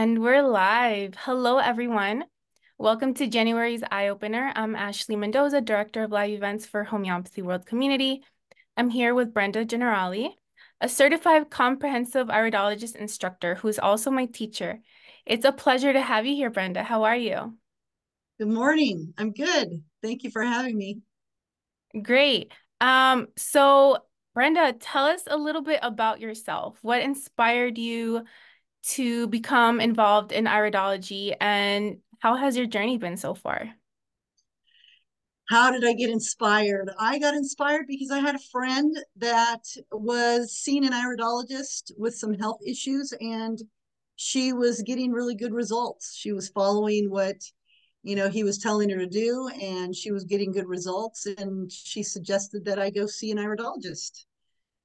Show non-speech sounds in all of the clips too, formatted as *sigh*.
And we're live. Hello, everyone. Welcome to January's Eye Opener. I'm Ashley Mendoza, Director of Live Events for Homeopathy World Community. I'm here with Brenda Generali, a certified comprehensive iridologist instructor who's also my teacher. It's a pleasure to have you here, Brenda. How are you? Good morning. I'm good. Thank you for having me. Great. Um, so Brenda, tell us a little bit about yourself. What inspired you to become involved in iridology and how has your journey been so far? How did I get inspired? I got inspired because I had a friend that was seeing an iridologist with some health issues and she was getting really good results. She was following what you know he was telling her to do and she was getting good results and she suggested that I go see an iridologist.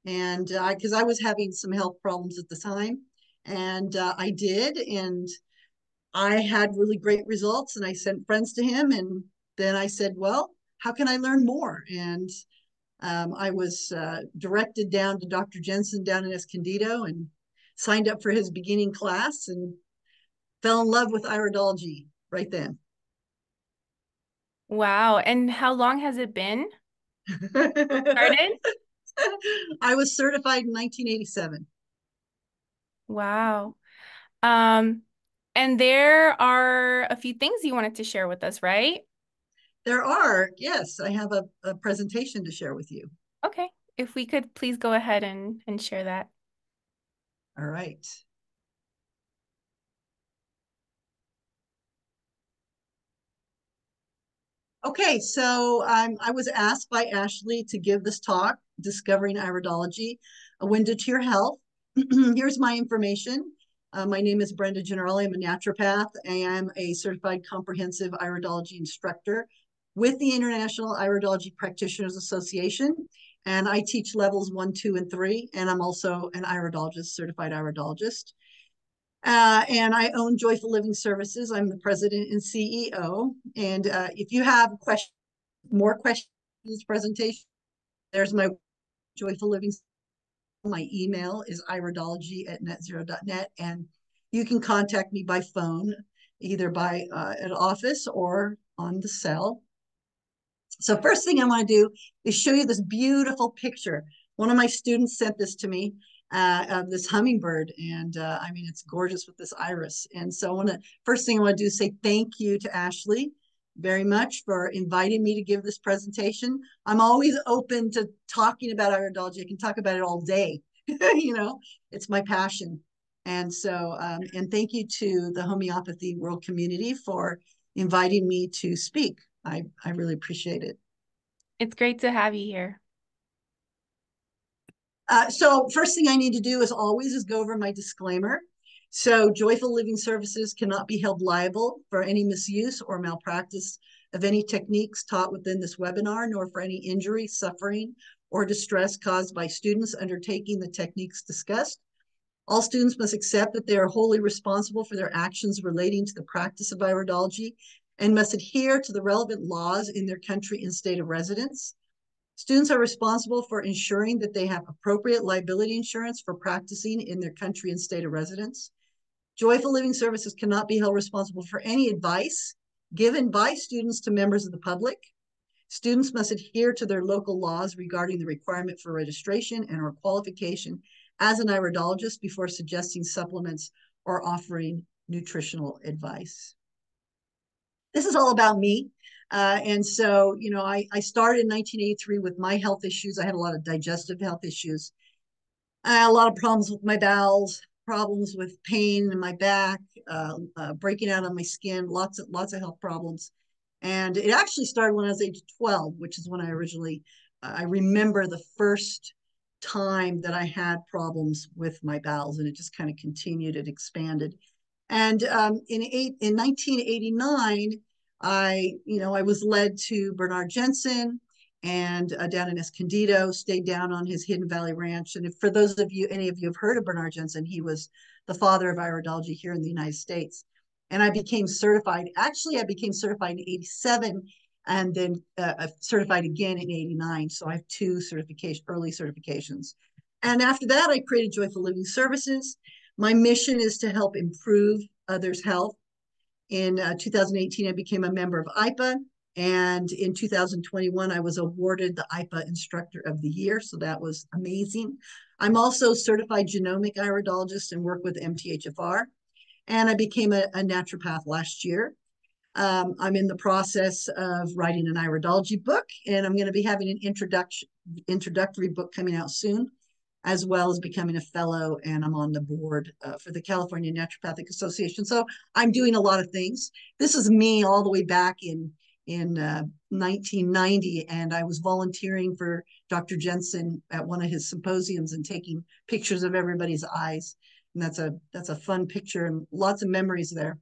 And because I was having some health problems at the time and uh, I did and I had really great results and I sent friends to him and then I said, well, how can I learn more? And um, I was uh, directed down to Dr. Jensen down in Escondido and signed up for his beginning class and fell in love with iridology right then. Wow. And how long has it been? *laughs* Started? I was certified in 1987. Wow. Um, and there are a few things you wanted to share with us, right? There are, yes. I have a, a presentation to share with you. Okay. If we could please go ahead and, and share that. All right. Okay, so um, I was asked by Ashley to give this talk, Discovering Iridology, A Window to Your Health. *clears throat* Here's my information. Uh, my name is Brenda Generali. I'm a naturopath. I am a certified comprehensive iridology instructor with the International Iridology Practitioners Association. And I teach levels one, two, and three. And I'm also an iridologist, certified iridologist. Uh, and I own Joyful Living Services. I'm the president and CEO. And uh, if you have questions, more questions presentation, there's my Joyful Living. My email is iridology at netzero.net. And you can contact me by phone, either by uh, an office or on the cell. So first thing I want to do is show you this beautiful picture. One of my students sent this to me uh, of this hummingbird. And uh, I mean, it's gorgeous with this iris. And so I want to, first thing I want to do is say thank you to Ashley very much for inviting me to give this presentation. I'm always open to talking about iridology. I can talk about it all day. *laughs* you know, it's my passion. And so, um, and thank you to the homeopathy world community for inviting me to speak. I, I really appreciate it. It's great to have you here. Uh, so first thing I need to do is always is go over my disclaimer. So Joyful Living Services cannot be held liable for any misuse or malpractice of any techniques taught within this webinar, nor for any injury, suffering, or distress caused by students undertaking the techniques discussed. All students must accept that they are wholly responsible for their actions relating to the practice of iridology and must adhere to the relevant laws in their country and state of residence. Students are responsible for ensuring that they have appropriate liability insurance for practicing in their country and state of residence. Joyful Living Services cannot be held responsible for any advice given by students to members of the public. Students must adhere to their local laws regarding the requirement for registration and or qualification as an iridologist before suggesting supplements or offering nutritional advice. This is all about me. Uh, and so, you know, I, I started in 1983 with my health issues. I had a lot of digestive health issues, a lot of problems with my bowels, problems with pain in my back, uh, uh, breaking out on my skin, lots of lots of health problems. And it actually started when I was age 12, which is when I originally, uh, I remember the first time that I had problems with my bowels, and it just kind of continued, it expanded. And um, in eight in 1989, I, you know, I was led to Bernard Jensen and uh, down in Escondido, stayed down on his Hidden Valley Ranch. And if, for those of you, any of you have heard of Bernard Jensen, he was the father of iridology here in the United States. And I became certified. Actually, I became certified in 87 and then uh, certified again in 89. So I have two certification, early certifications. And after that, I created Joyful Living Services. My mission is to help improve others' health. In uh, 2018, I became a member of IPA. And in 2021, I was awarded the IPA Instructor of the Year. So that was amazing. I'm also certified genomic iridologist and work with MTHFR. And I became a, a naturopath last year. Um, I'm in the process of writing an iridology book, and I'm going to be having an introduction introductory book coming out soon, as well as becoming a fellow. And I'm on the board uh, for the California Naturopathic Association. So I'm doing a lot of things. This is me all the way back in in uh, 1990, and I was volunteering for Dr. Jensen at one of his symposiums and taking pictures of everybody's eyes. And that's a that's a fun picture and lots of memories there.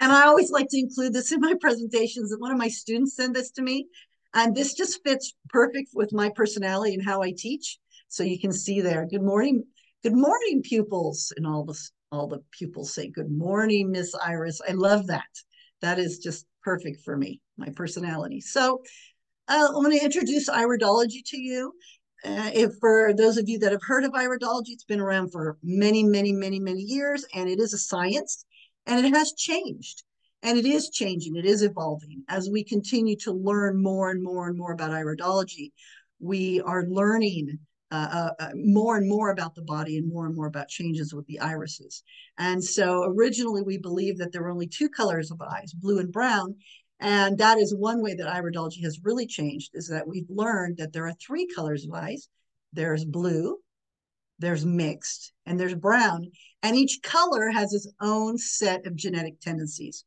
And I always like to include this in my *laughs* presentations. That one of my students sent this to me, and this just fits perfect with my personality and how I teach. So you can see there. Good morning, good morning, pupils, and all the all the pupils say good morning, Miss Iris. I love that. That is just perfect for me, my personality. So uh, I'm going to introduce iridology to you. Uh, if for those of you that have heard of iridology, it's been around for many, many, many, many years, and it is a science, and it has changed, and it is changing, it is evolving as we continue to learn more and more and more about iridology. We are learning uh, uh, uh, more and more about the body and more and more about changes with the irises. And so originally we believed that there were only two colors of eyes, blue and brown. And that is one way that iridology has really changed is that we've learned that there are three colors of eyes. There's blue, there's mixed, and there's brown. And each color has its own set of genetic tendencies.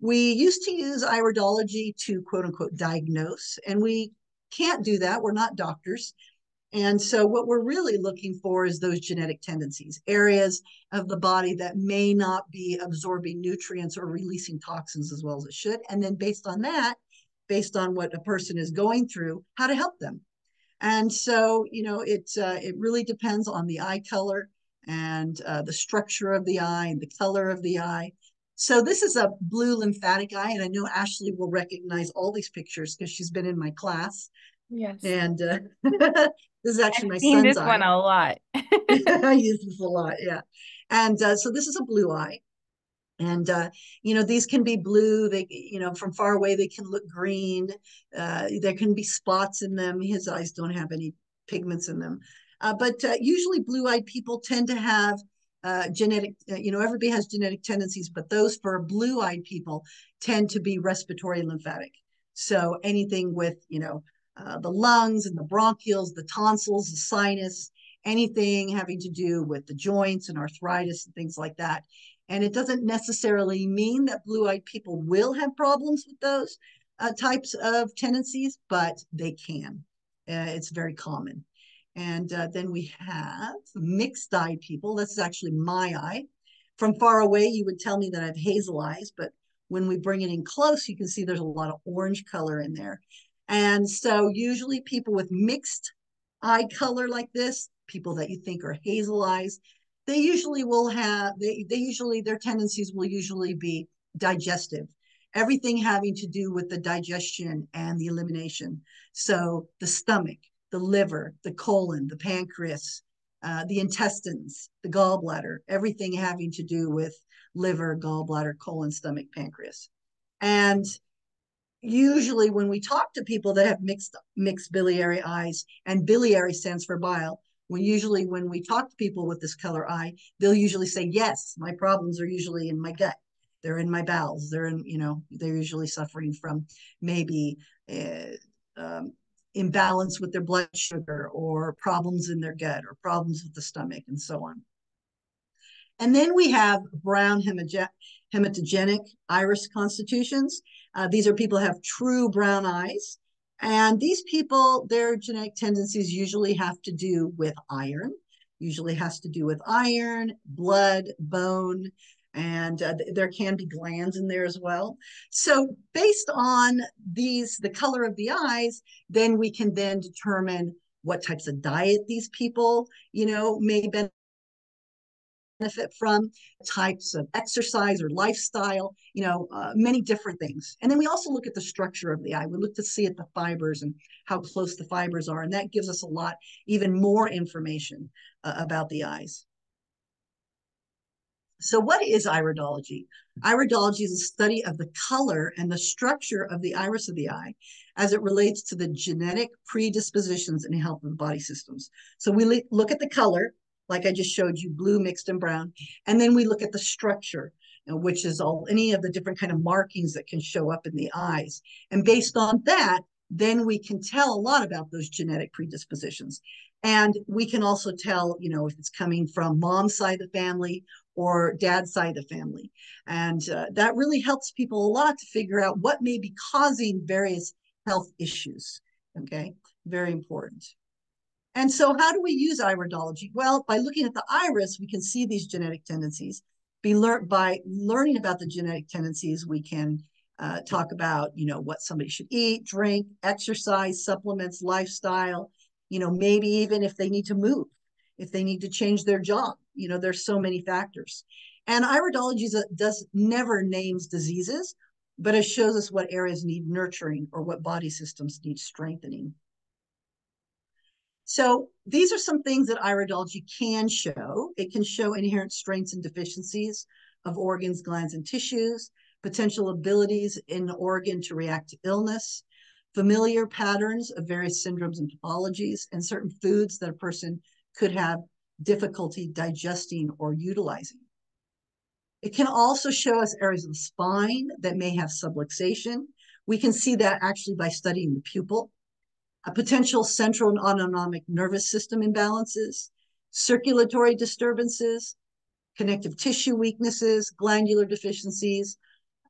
We used to use iridology to quote unquote diagnose, and we can't do that. We're not doctors. And so, what we're really looking for is those genetic tendencies, areas of the body that may not be absorbing nutrients or releasing toxins as well as it should. And then, based on that, based on what a person is going through, how to help them. And so, you know, it uh, it really depends on the eye color and uh, the structure of the eye and the color of the eye. So this is a blue lymphatic eye, and I know Ashley will recognize all these pictures because she's been in my class. Yes. And uh, *laughs* this is actually I've my seen son's this eye. one a lot. *laughs* *laughs* I use this a lot, yeah. And uh, so this is a blue eye. And, uh, you know, these can be blue. They, you know, from far away, they can look green. Uh, there can be spots in them. His eyes don't have any pigments in them. Uh, but uh, usually blue eyed people tend to have uh, genetic, uh, you know, everybody has genetic tendencies, but those for blue eyed people tend to be respiratory and lymphatic. So anything with, you know, uh, the lungs and the bronchioles, the tonsils, the sinus, anything having to do with the joints and arthritis and things like that. And it doesn't necessarily mean that blue eyed people will have problems with those uh, types of tendencies, but they can. Uh, it's very common. And uh, then we have mixed eye people. This is actually my eye. From far away, you would tell me that I have hazel eyes, but when we bring it in close, you can see there's a lot of orange color in there. And so usually people with mixed eye color like this, people that you think are hazel eyes, they usually will have, they, they usually, their tendencies will usually be digestive. Everything having to do with the digestion and the elimination. So the stomach, the liver, the colon, the pancreas, uh, the intestines, the gallbladder, everything having to do with liver, gallbladder, colon, stomach, pancreas. And usually when we talk to people that have mixed mixed biliary eyes and biliary stands for bile when usually when we talk to people with this color eye they'll usually say yes my problems are usually in my gut. They're in my bowels. They're in you know they're usually suffering from maybe uh, um, imbalance with their blood sugar or problems in their gut or problems with the stomach and so on. And then we have brown hematogenic iris constitutions uh, these are people have true brown eyes. And these people, their genetic tendencies usually have to do with iron, usually has to do with iron, blood, bone, and uh, there can be glands in there as well. So based on these, the color of the eyes, then we can then determine what types of diet these people, you know, may benefit from, types of exercise or lifestyle, you know, uh, many different things. And then we also look at the structure of the eye. We look to see at the fibers and how close the fibers are. And that gives us a lot, even more information uh, about the eyes. So, what is iridology? Iridology is a study of the color and the structure of the iris of the eye as it relates to the genetic predispositions and health of the body systems. So, we look at the color, like I just showed you, blue mixed and brown, and then we look at the structure. which is all any of the different kind of markings that can show up in the eyes. And based on that, then we can tell a lot about those genetic predispositions. And we can also tell, you know, if it's coming from mom's side of the family or dad's side of the family. And uh, that really helps people a lot to figure out what may be causing various health issues. Okay, very important. And so, how do we use iridology? Well, by looking at the iris, we can see these genetic tendencies. Be learned by learning about the genetic tendencies, we can uh, talk about, you know, what somebody should eat, drink, exercise, supplements, lifestyle. You know, maybe even if they need to move, if they need to change their job. You know, there's so many factors. And iridology does never names diseases, but it shows us what areas need nurturing or what body systems need strengthening. So these are some things that iridology can show. It can show inherent strengths and deficiencies of organs, glands, and tissues, potential abilities in the organ to react to illness, familiar patterns of various syndromes and pathologies, and certain foods that a person could have difficulty digesting or utilizing. It can also show us areas of the spine that may have subluxation. We can see that actually by studying the pupil, a potential central and autonomic nervous system imbalances, circulatory disturbances, connective tissue weaknesses, glandular deficiencies,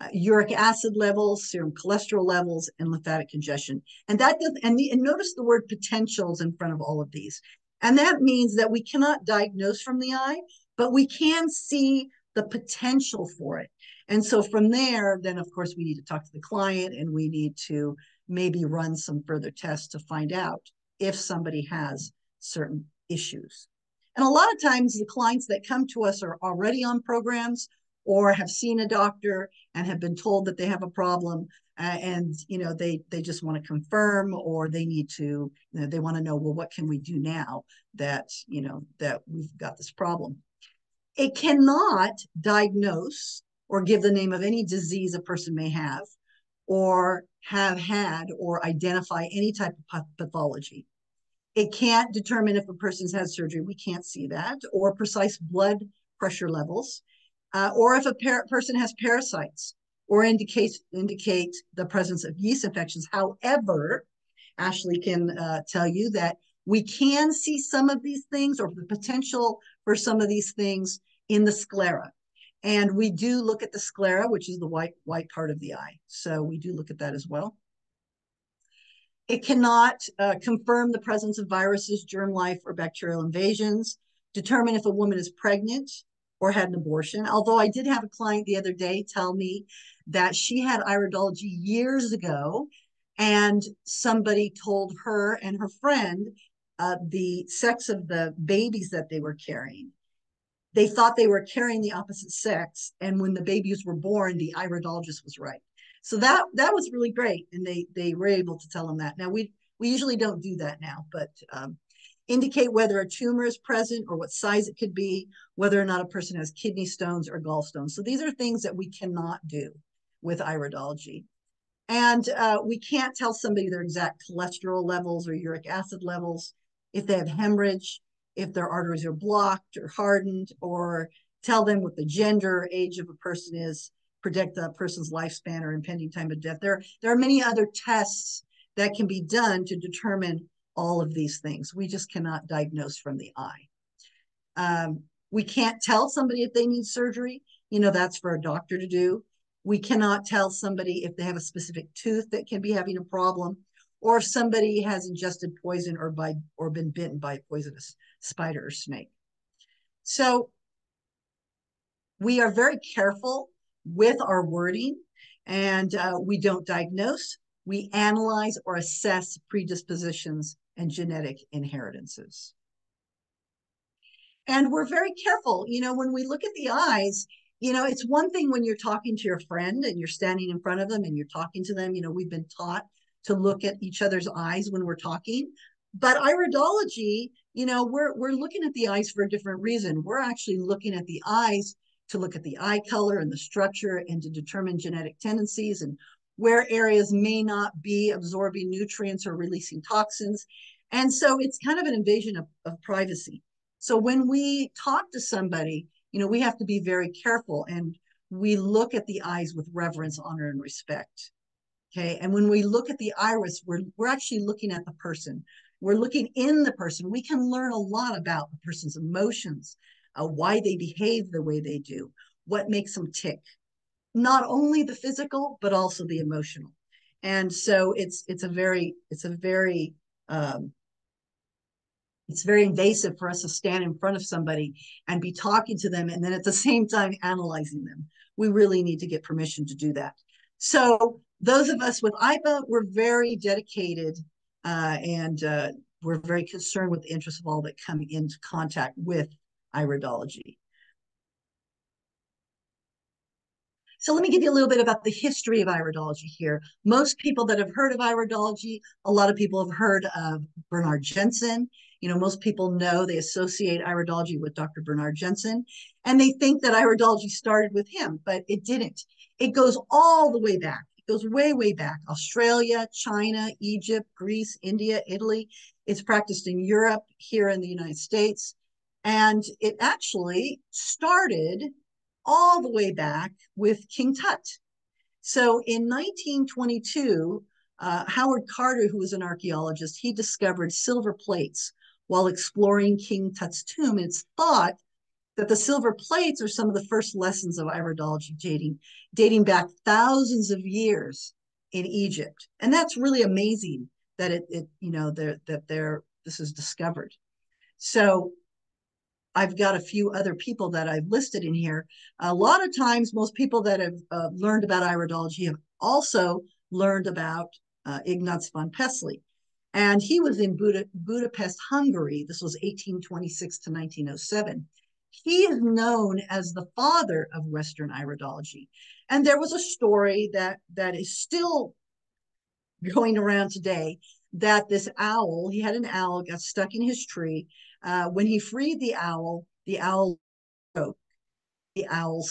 uh, uric acid levels, serum cholesterol levels, and lymphatic congestion. And that does, and, the, and notice the word potentials in front of all of these. And that means that we cannot diagnose from the eye, but we can see the potential for it. And so from there, then of course we need to talk to the client and we need to maybe run some further tests to find out if somebody has certain issues. And a lot of times the clients that come to us are already on programs or have seen a doctor and have been told that they have a problem uh, and you know they they just want to confirm or they need to you know, they want to know well what can we do now that you know that we've got this problem it cannot diagnose or give the name of any disease a person may have or have had or identify any type of pathology it can't determine if a person's had surgery we can't see that or precise blood pressure levels uh, or if a person has parasites or indicate, indicate the presence of yeast infections. However, Ashley can uh, tell you that we can see some of these things or the potential for some of these things in the sclera. And we do look at the sclera, which is the white, white part of the eye. So we do look at that as well. It cannot uh, confirm the presence of viruses, germ life, or bacterial invasions, determine if a woman is pregnant, or had an abortion. Although I did have a client the other day tell me that she had iridology years ago, and somebody told her and her friend uh, the sex of the babies that they were carrying. They thought they were carrying the opposite sex, and when the babies were born, the iridologist was right. So that that was really great, and they they were able to tell them that. Now we we usually don't do that now, but um, indicate whether a tumor is present or what size it could be, whether or not a person has kidney stones or gallstones. So these are things that we cannot do with iridology. And uh, we can't tell somebody their exact cholesterol levels or uric acid levels, if they have hemorrhage, if their arteries are blocked or hardened, or tell them what the gender or age of a person is, predict the person's lifespan or impending time of death. There, there are many other tests that can be done to determine all of these things. We just cannot diagnose from the eye. Um, we can't tell somebody if they need surgery. You know, that's for a doctor to do. We cannot tell somebody if they have a specific tooth that can be having a problem, or if somebody has ingested poison or by or been bitten by a poisonous spider or snake. So we are very careful with our wording, and uh, we don't diagnose. We analyze or assess predispositions and genetic inheritances. And we're very careful, you know, when we look at the eyes, you know, it's one thing when you're talking to your friend and you're standing in front of them and you're talking to them, you know, we've been taught to look at each other's eyes when we're talking. But iridology, you know, we're we're looking at the eyes for a different reason. We're actually looking at the eyes to look at the eye color and the structure and to determine genetic tendencies and where areas may not be absorbing nutrients or releasing toxins. And so it's kind of an invasion of, of privacy. So when we talk to somebody, you know, we have to be very careful and we look at the eyes with reverence, honor, and respect. Okay. And when we look at the iris, we're, we're actually looking at the person. We're looking in the person. We can learn a lot about the person's emotions, uh, why they behave the way they do, what makes them tick. Not only the physical, but also the emotional. And so it's it's a very it's a very um, it's very invasive for us to stand in front of somebody and be talking to them and then at the *laughs* same time analyzing them. We really need to get permission to do that. So those of us with IPA, we're very dedicated uh, and uh, we're very concerned with the interests of all that come into contact with iridology. So let me give you a little bit about the history of iridology here. Most people that have heard of iridology, a lot of people have heard of Bernard Jensen. You know, most people know they associate iridology with Dr. Bernard Jensen, and they think that iridology started with him, but it didn't. It goes all the way back. Goes way, way back. Australia, China, Egypt, Greece, India, Italy. It's practiced in Europe, here in the United States. And it actually started all the way back with King Tut. So in 1922, uh, Howard Carter, who was an archaeologist, he discovered silver plates while exploring King Tut's tomb. It's thought that the silver plates are some of the first lessons of iridology dating, dating back thousands of years in Egypt. And that's really amazing that it, it you know, they're, that they're, this is discovered. So I've got a few other people that I've listed in here. A lot of times, most people that have uh, learned about iridology have also learned about uh, Ignaz von Peczely. And he was in Buda, Budapest, Hungary. This was 1826 to 1907. He is known as the father of Western iridology. And there was a story that, that is still going around today that this owl, he had an owl, got stuck in his tree, uh, when he freed the owl, the owl broke. The owl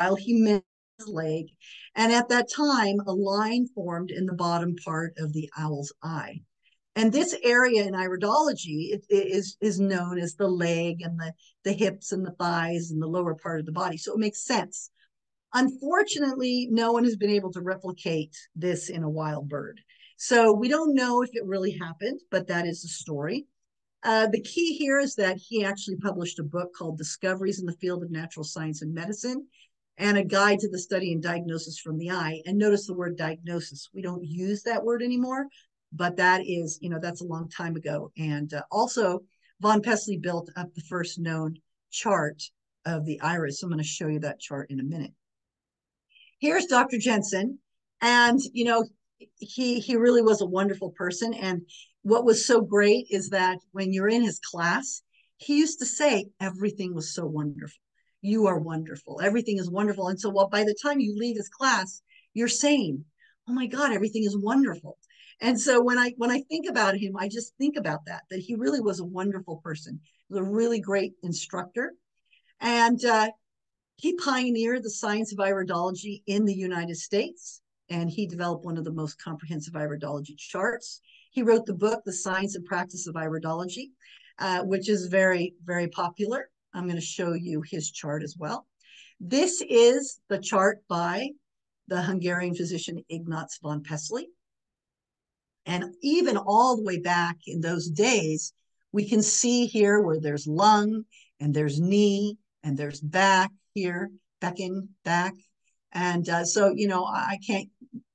while he missed his leg, and at that time, a line formed in the bottom part of the owl's eye. And this area in iridology it, it is, is known as the leg and the, the hips and the thighs and the lower part of the body. So it makes sense. Unfortunately, no one has been able to replicate this in a wild bird. So we don't know if it really happened, but that is the story. Uh, the key here is that he actually published a book called Discoveries in the Field of Natural Science and Medicine and a guide to the study and diagnosis from the eye. And notice the word diagnosis. We don't use that word anymore, but that is, you know, that's a long time ago. And uh, also, von Peczely built up the first known chart of the iris. So I'm going to show you that chart in a minute. Here's Dr. Jensen. And, you know, he he really was a wonderful person and what was so great is that when you're in his class he used to say everything was so wonderful you are wonderful everything is wonderful and so well, by the time you leave his class you're saying oh my god everything is wonderful and so when i when i think about him i just think about that that he really was a wonderful person he was a really great instructor and uh, he pioneered the science of iridology in the united states and he developed one of the most comprehensive iridology charts. He wrote the book, The Science and Practice of Iridology, uh, which is very, very popular. I'm going to show you his chart as well. This is the chart by the Hungarian physician Ignaz von Peczely. And even all the way back in those days, we can see here where there's lung and there's knee and there's back here, becken, back. And uh, so, you know, I can't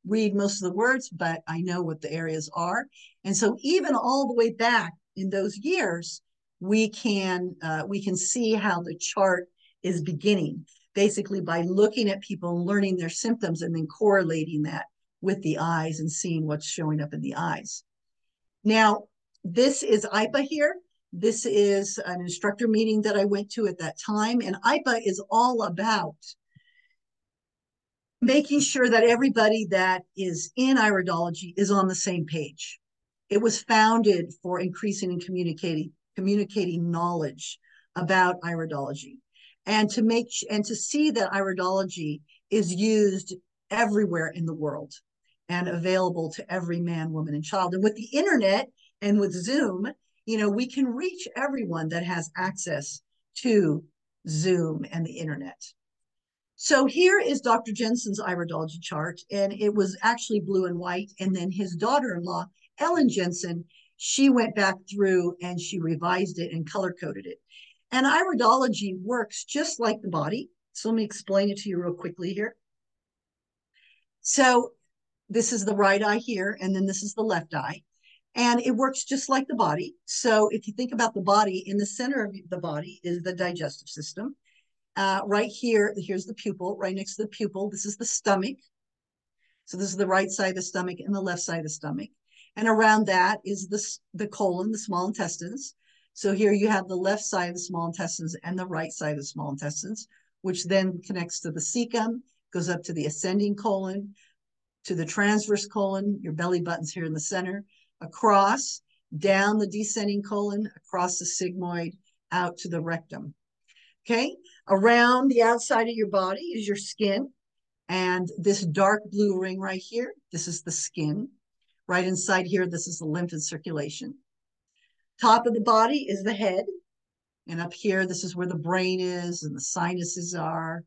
read most of the words, but I know what the areas are. And so even all the way back in those years, we can uh, we can see how the chart is beginning, basically by looking at people and learning their symptoms and then correlating that with the eyes and seeing what's showing up in the eyes. Now, this is IPA here. This is an instructor meeting that I went to at that time, and IPA is all about making sure that everybody that is in iridology is on the same page. It was founded for increasing and communicating communicating knowledge about iridology. and to make and to see that iridology is used everywhere in the world and available to every man, woman, and child. And with the internet and with Zoom, you know, we can reach everyone that has access to Zoom and the internet. So here is Dr. Jensen's iridology chart, and it was actually blue and white. And then his daughter-in-law, Ellen Jensen, she went back through and she revised it and color coded it. And iridology works just like the body. So let me explain it to you real quickly here. So this is the right eye here, and then this is the left eye. And it works just like the body. So if you think about the body, in the center of the body is the digestive system. Uh, right here, here's the pupil, right next to the pupil. This is the stomach. So this is the right side of the stomach and the left side of the stomach. And around that is the, the colon, the small intestines. So here you have the left side of the small intestines and the right side of the small intestines, which then connects to the cecum, goes up to the ascending colon, to the transverse colon, your belly button's here in the center, across, down the descending colon, across the sigmoid, out to the rectum. Okay, around the outside of your body is your skin. And this dark blue ring right here, this is the skin. Right inside here, this is the lymph and circulation. Top of the body is the head. And up here, this is where the brain is and the sinuses are.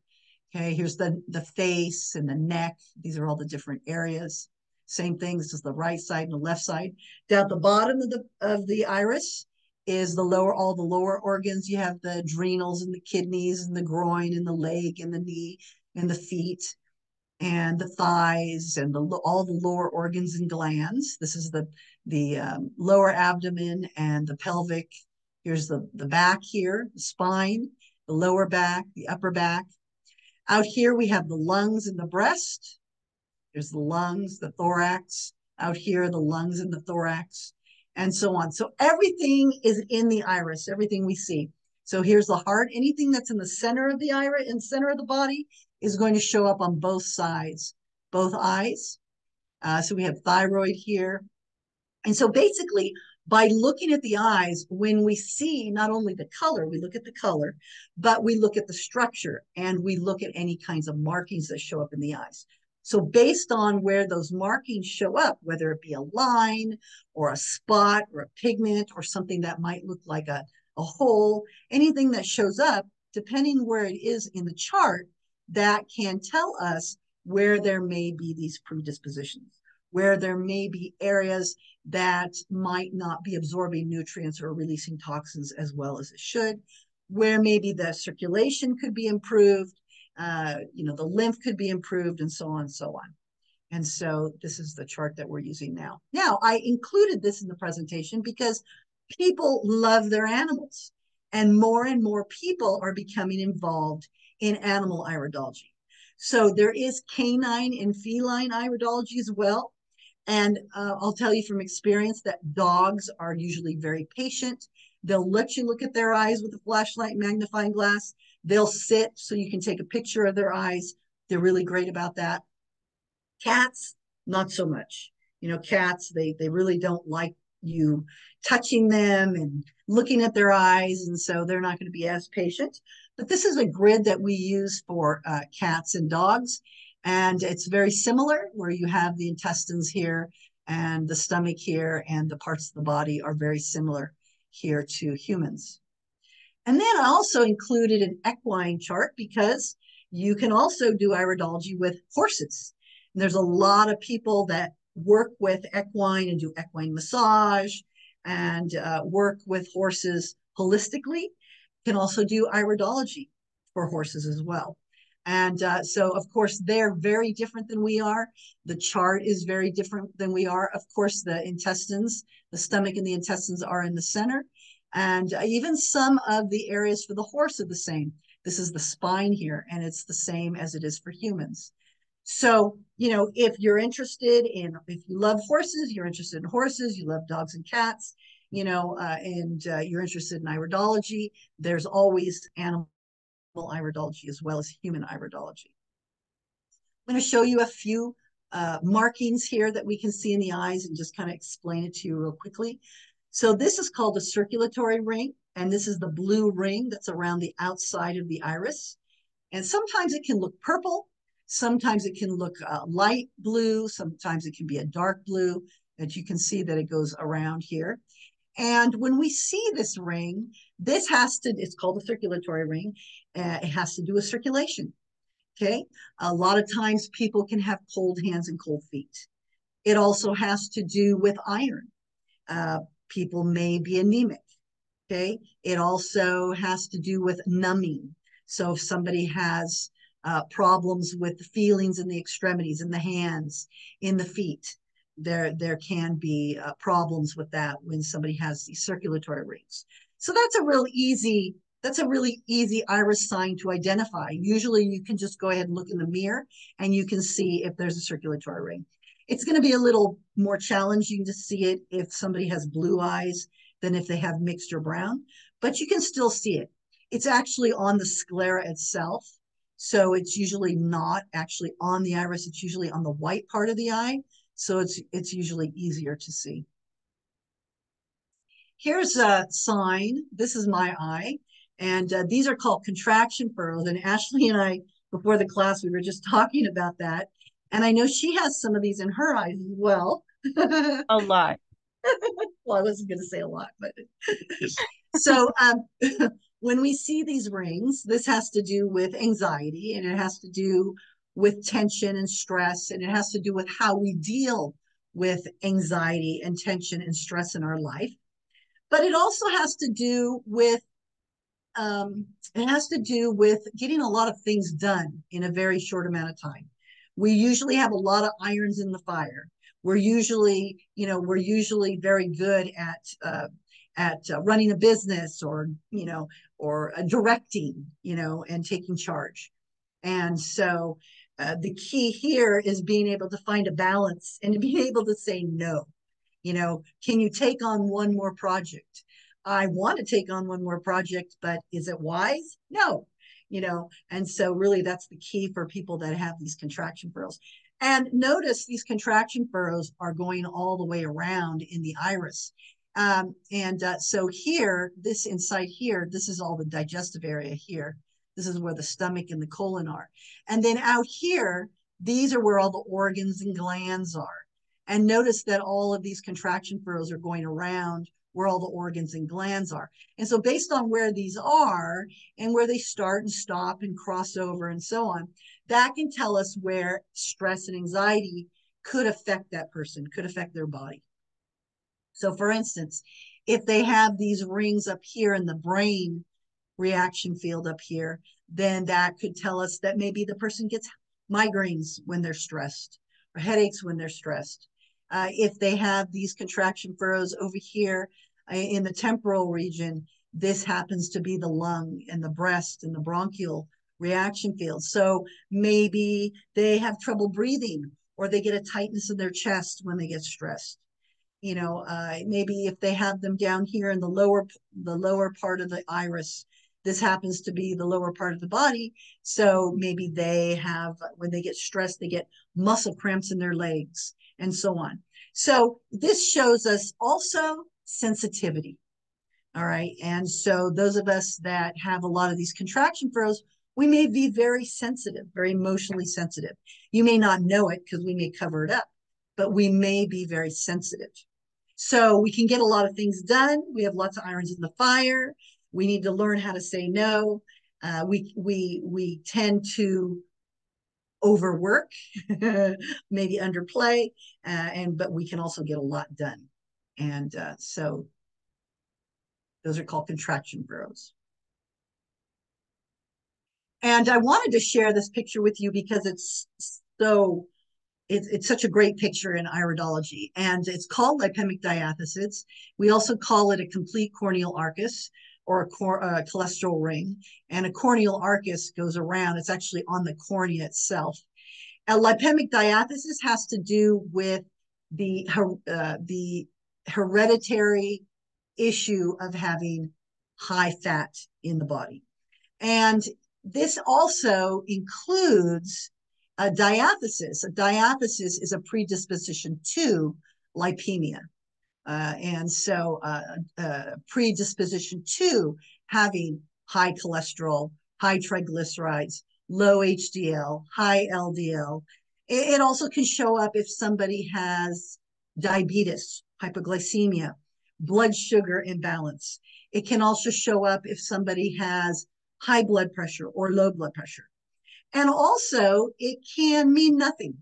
Okay, here's the, the face and the neck. These are all the different areas. Same thing, this is the right side and the left side. Down the bottom of the, of the iris is the lower, all the lower organs. You have the adrenals and the kidneys and the groin and the leg and the knee and the feet and the thighs and the all the lower organs and glands. This is the the um, lower abdomen and the pelvic. Here's the the back here, the spine, the lower back, the upper back. Out here we have the lungs and the breast. There's the lungs, the thorax. Out here, the lungs and the thorax, and so on. So everything is in the iris. Everything we see. So here's the heart. Anything that's in the center of the iris, in center of the body, is going to show up on both sides, both eyes. Uh, so we have thyroid here. And so basically, by looking at the eyes, when we see not only the color, we look at the color, but we look at the structure and we look at any kinds of markings that show up in the eyes. So based on where those markings show up, whether it be a line or a spot or a pigment or something that might look like a, a hole, anything that shows up, depending where it is in the chart, that can tell us where there may be these predispositions, where there may be areas that might not be absorbing nutrients or releasing toxins as well as it should, where maybe the circulation could be improved, uh, you know, the lymph could be improved, and so on and so on. And so this is the chart that we're using now. Now, I included this in the presentation because people love their animals, and more and more people are becoming involved in animal iridology. So there is canine and feline iridology as well. And uh, I'll tell you from experience that dogs are usually very patient. They'll let you look at their eyes with a flashlight magnifying glass. They'll sit so you can take a picture of their eyes. They're really great about that. Cats, not so much. You know, cats, they, they really don't like you touching them and looking at their eyes. And so they're not going to be as patient. But this is a grid that we use for uh, cats and dogs. And it's very similar where you have the intestines here and the stomach here and the parts of the body are very similar here to humans. And then I also included an equine chart because you can also do iridology with horses. And there's a lot of people that work with equine and do equine massage and uh, work with horses holistically can also do iridology for horses as well. And uh, so, of course, they're very different than we are. The chart is very different than we are. Of course, the intestines, the stomach and the intestines are in the center. And uh, even some of the areas for the horse are the same. This is the spine here, and it's the same as it is for humans. So, you know, if you're interested in, if you love horses, you're interested in horses, you love dogs and cats, you know, uh, and uh, you're interested in iridology, there's always animal iridology as well as human iridology. I'm going to show you a few uh, markings here that we can see in the eyes and just kind of explain it to you real quickly. So this is called a circulatory ring. And this is the blue ring that's around the outside of the iris. And sometimes it can look purple. Sometimes it can look uh, light blue. Sometimes it can be a dark blue that you can see that it goes around here. And when we see this ring, this has to, it's called a circulatory ring. Uh, it has to do with circulation. Okay. A lot of times people can have cold hands and cold feet. It also has to do with iron. Uh, people may be anemic. Okay. It also has to do with numbing. So if somebody has uh, problems with feelings in the extremities, in the hands, in the feet, there there can be uh, problems with that when somebody has these circulatory rings. So that's a real easy that's a really easy iris sign to identify. Usually you can just go ahead and look in the mirror and you can see if there's a circulatory ring. It's going to be a little more challenging to see it if somebody has blue eyes than if they have mixed or brown, but you can still see it. It's actually on the sclera itself. So it's usually not actually on the iris. It's usually on the white part of the eye. So it's, it's usually easier to see. Here's a sign. This is my eye. And uh, these are called contraction furrows. And Ashley and I, before the class, we were just *laughs* talking about that. And I know she has some of these in her eyes as well. a lot. *laughs* well, I wasn't going to say a lot, but *laughs* so um, when we see these rings, this has to do with anxiety and it has to do with tension and stress, and it has to do with how we deal with anxiety and tension and stress in our life. But it also has to do with um, it has to do with getting a lot of things done in a very short amount of time. We usually have a lot of irons in the fire. We're usually, you know, we're usually very good at uh, at uh, running a business or you know or uh, directing, you know, and taking charge. And so uh, the key here is being able to find a balance and to be *laughs* able to say no. You know, can you take on one more project? I want to take on one more project, but is it wise? No, you know, and so really that's the key for people that have these contraction furrows. And notice these contraction furrows are going all the way around in the iris. Um, and uh, so here, this inside here, this is all the digestive area here. This is where the stomach and the colon are. And then out here, these are where all the organs and glands are. And notice that all of these contraction furrows are going around where all the organs and glands are. And so based on where these are and where they start and stop and cross over and so on, that can tell us where stress and anxiety could affect that person, could affect their body. So for instance, if they have these rings up here in the brain reaction field up here, then that could tell us that maybe the person gets migraines when they're stressed or headaches when they're stressed. Uh, if they have these contraction furrows over here uh, in the temporal region, this happens to be the lung and the breast and the bronchial reaction field. So maybe they have trouble breathing or they get a tightness in their chest when they get stressed. You know, uh, maybe if they have them down here in the lower the lower part of the iris, this happens to be the lower part of the body. So maybe they have, when they get stressed, they get muscle cramps in their legs and so on. So this shows us also sensitivity. All right. And so those of us that have a lot of these contraction furrows, we may be very sensitive, very emotionally sensitive. You may not know it because we may cover it up, but we may be very sensitive. So we can get a lot of things done. We have lots of irons in the fire. We need to learn how to say no. Uh, we we we tend to overwork, *laughs* maybe underplay, uh, and but we can also get a lot done. And uh, so those are called contraction furrows. And I wanted to share this picture with you because it's so, it's, it's such a great picture in iridology. And it's called lipemic diathesis. We also call it a complete corneal arcus or a, cor- a cholesterol ring. And a corneal arcus goes around, it's actually on the cornea itself. A lipemic diathesis has to do with the, uh, the hereditary issue of having high fat in the body. And this also includes a diathesis. A diathesis is a predisposition to lipemia. Uh, and so uh, uh, predisposition to having high cholesterol, high triglycerides, low HDL, high LDL. It, it also can show up if somebody has diabetes, hypoglycemia, blood sugar imbalance. It can also show up if somebody has high blood pressure or low blood pressure. And also, it can mean nothing.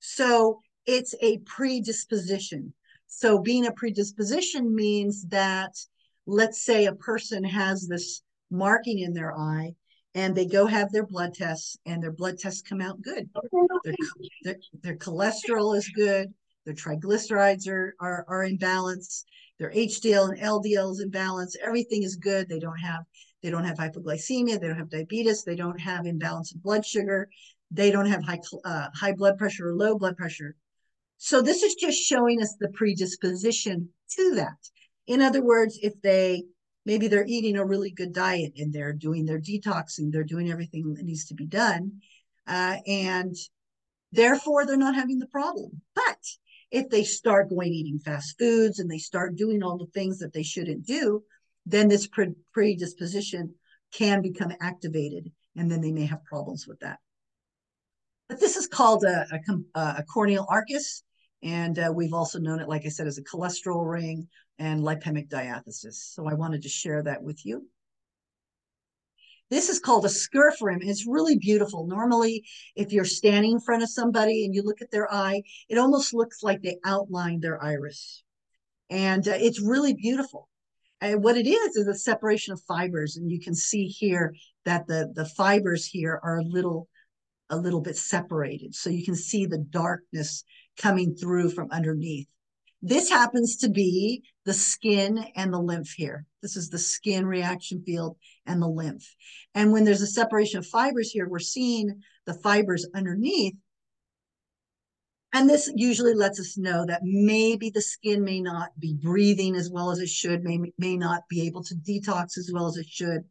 So it's a predisposition. So being a predisposition means that, let's say, a person has this marking in their eye and they go have their blood tests and their blood tests come out good. Their, their, their cholesterol is good. Their triglycerides are, are, are in balance. Their HDL and LDL is in balance. Everything is good. They don't have they don't have hypoglycemia. They don't have diabetes. They don't have imbalance in blood sugar. They don't have high uh, high blood pressure or low blood pressure. So this is just showing us the predisposition to that. In other words, if they maybe they're eating a really good diet and they're doing their detoxing, they're doing everything that needs to be done, uh, and therefore they're not having the problem. But if they start going eating fast foods and they start doing all the things that they shouldn't do, then this pre- predisposition can become activated, and then they may have problems with that. But this is called a, a, a corneal arcus, and uh, we've also known it, like I said, as a cholesterol ring and lipemic diathesis. So I wanted to share that with you. This is called a scurf rim. It's really beautiful. Normally, if you're standing in front of somebody and you look at their eye, it almost looks like they outlined their iris. And uh, it's really beautiful. And what it is is a separation of fibers. And you can see here that the, the fibers here are a little a little bit separated. So you can see the darkness coming through from underneath. This happens to be the skin and the lymph here. This is the skin reaction field and the lymph. And when there's a separation of fibers here, we're seeing the fibers underneath. And this usually lets us know that maybe the skin may not be breathing as well as it should, may, may not be able to detox as well as it should.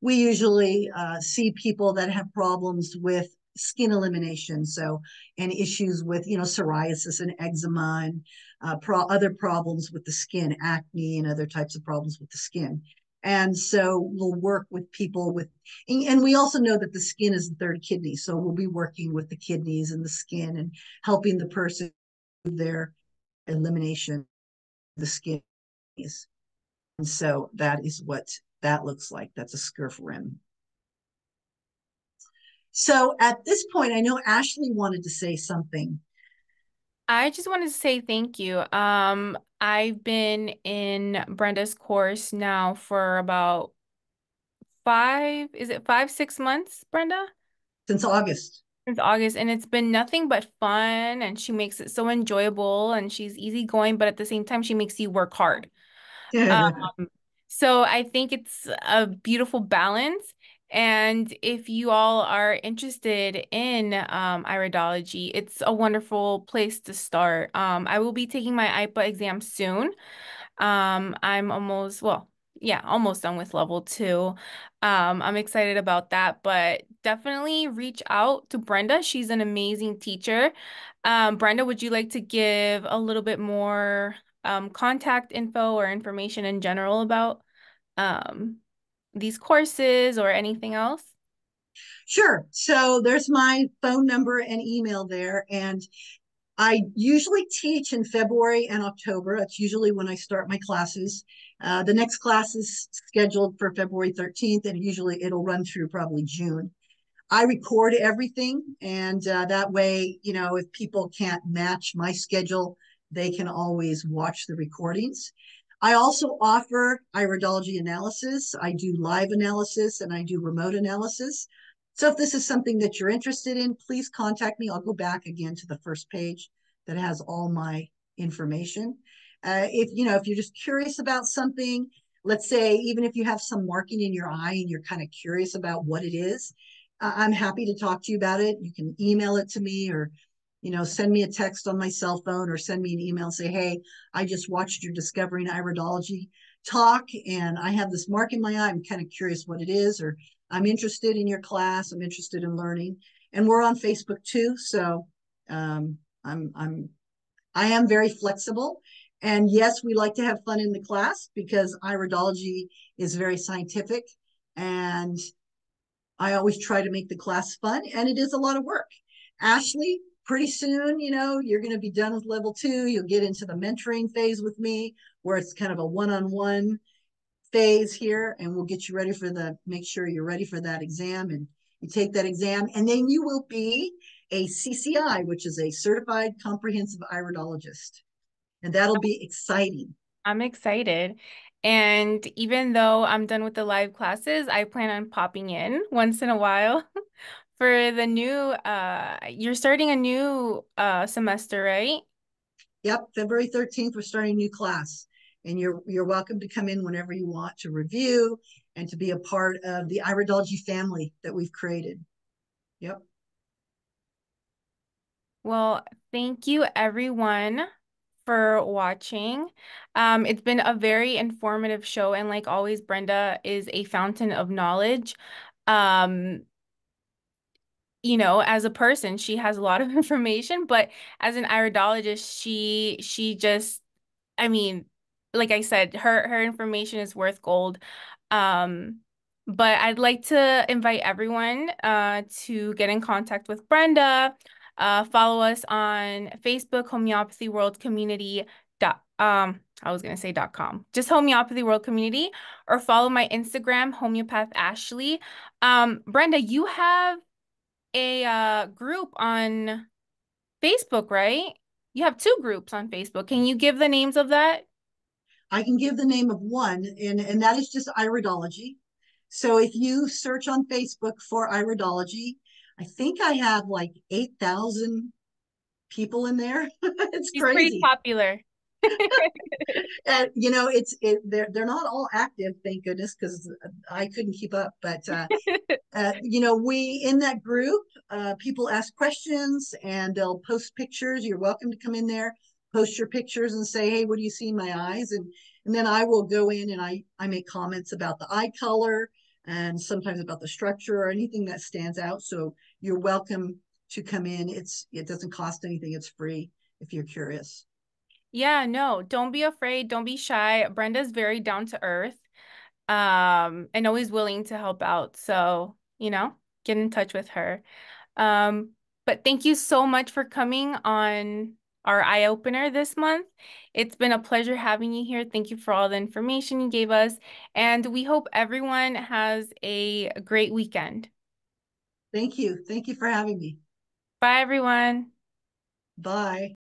We usually uh, see people that have problems with skin elimination. So, and issues with, you know, psoriasis and eczema and uh, pro- other problems with the skin, acne and other types of problems with the skin. And so we'll work with people with, and we also know that the skin is the third kidney. So we'll be working with the kidneys and the skin and helping the person their elimination the skin. And so that is what that looks like. That's a scurf rim. So at this point, I know Ashley wanted to say something. I just wanted to say thank you. Um, I've been in Brenda's course now for about five, is it five, six months, Brenda? Since August. Since August, and it's been nothing but fun, and she makes it so enjoyable, and she's easygoing, but at the same time, she makes you work hard. *laughs* um, so I think it's a beautiful balance. And if you all are interested in um, iridology, it's a wonderful place to start. Um, I will be taking my IPA exam soon. Um, I'm almost, well, yeah, almost done with level two. Um, I'm excited about that, but definitely reach out to Brenda. She's an amazing teacher. Um, Brenda, would you like to give a little bit more um, contact info or information in general about um, these courses or anything else? Sure. So there's my phone number and email there. And I usually teach in February and October. That's usually when I start my classes. Uh, the next class is scheduled for February 13th, and usually it'll run through probably June. I record everything, and uh, that way, you know, if people can't match my schedule, they can always watch the recordings. I also offer iridology analysis. I do live analysis and I do remote analysis. So if this is something that you're interested in, please contact me. I'll go back again to the first page that has all my information. Uh, if you know, if you're just curious about something, let's say even if you have some marking in your eye and you're kind of curious about what it is, uh, I'm happy to talk to you about it. You can email it to me or you know, send me a text on my cell phone or send me an email and say, hey, I just watched your Discovering Iridology talk and I have this mark in my eye. I'm kind of curious what it is, or I'm interested in your class. I'm interested in learning. And we're on Facebook too. So um, I'm, I'm, I am very flexible. And yes, we like to have fun in the class because iridology is very scientific and I always try to make the class fun and it is a lot of work. Ashley, pretty soon, you know, you're going to be done with level two. You'll get into the mentoring phase with me where it's kind of a one-on-one phase here and we'll get you ready for the, make sure you're ready for that exam and you take that exam and then you will be a CCI, which is a certified comprehensive iridologist. And that'll be exciting. I'm excited. And even though I'm done with the live classes, I plan on popping in once in a while *laughs* for the new uh you're starting a new uh semester, right? Yep, February 13th we're starting a new class. And you're you're welcome to come in whenever you want to review and to be a part of the iridology family that we've created. Yep. Well, thank you everyone for watching. Um, it's been a very informative show, and like always, Brenda is a fountain of knowledge. Um, you know, as a person, she has a lot of *laughs* information, but as an iridologist, she she just, I mean, like I said, her her information is worth gold. Um, but I'd like to invite everyone uh, to get in contact with Brenda. Uh, follow us on Facebook, Homeopathy World Community. Dot, um, I was gonna say dot com, just Homeopathy World Community, or follow my Instagram, Homeopath Ashley. Um, Brenda, you have a uh, group on Facebook, right? You have two groups on Facebook. Can you give the names of that? I can give the name of one, and, and that is just iridology. So if you search on Facebook for iridology, I think I have like 8,000 people in there. *laughs* it's She's crazy. pretty popular. And *laughs* you know, it's it they're they're not all active, thank goodness, because I couldn't keep up. But uh, *laughs* uh, you know, we in that group, uh, people ask questions and they'll post pictures. You're welcome to come in there, post your pictures and say, hey, what do you see in my eyes? And and then I will go in and I I make comments about the eye color and sometimes about the structure or anything that stands out. So you're welcome to come in. It's it doesn't cost anything. It's free if you're curious. Yeah, no, don't be afraid. Don't be shy. Brenda's very down to earth um, and always willing to help out. So, you know, get in touch with her. Um, but thank you so much for coming on our eye opener this month. It's been a pleasure having you here. Thank you for all the information you gave us. And we hope everyone has a great weekend. Thank you. Thank you for having me. Bye, everyone. Bye.